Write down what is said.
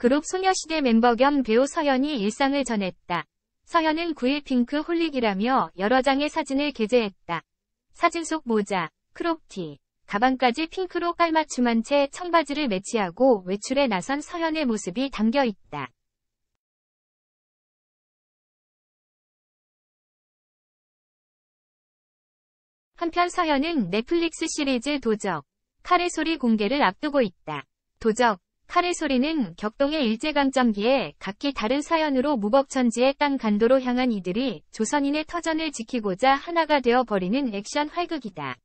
그룹 소녀시대 멤버 겸 배우 서현이 일상을 전했다. 서현은 9일 핑크 holic이라며 여러 장의 사진을 게재했다. 사진 속 모자, 크롭티, 가방까지 핑크로 깔맞춤한 채 청바지를 매치하고 외출에 나선 서현의 모습이 담겨 있다. 한편 서현은 넷플릭스 시리즈 도적, 칼의 소리 공개를 앞두고 있다. 도적, 칼의 소리는 격동의 일제강점기에 각기 다른 사연으로 무법천지의 땅 간도로 향한 이들이 조선인의 터전을 지키고자 하나가 되어 버리는 액션 활극이다.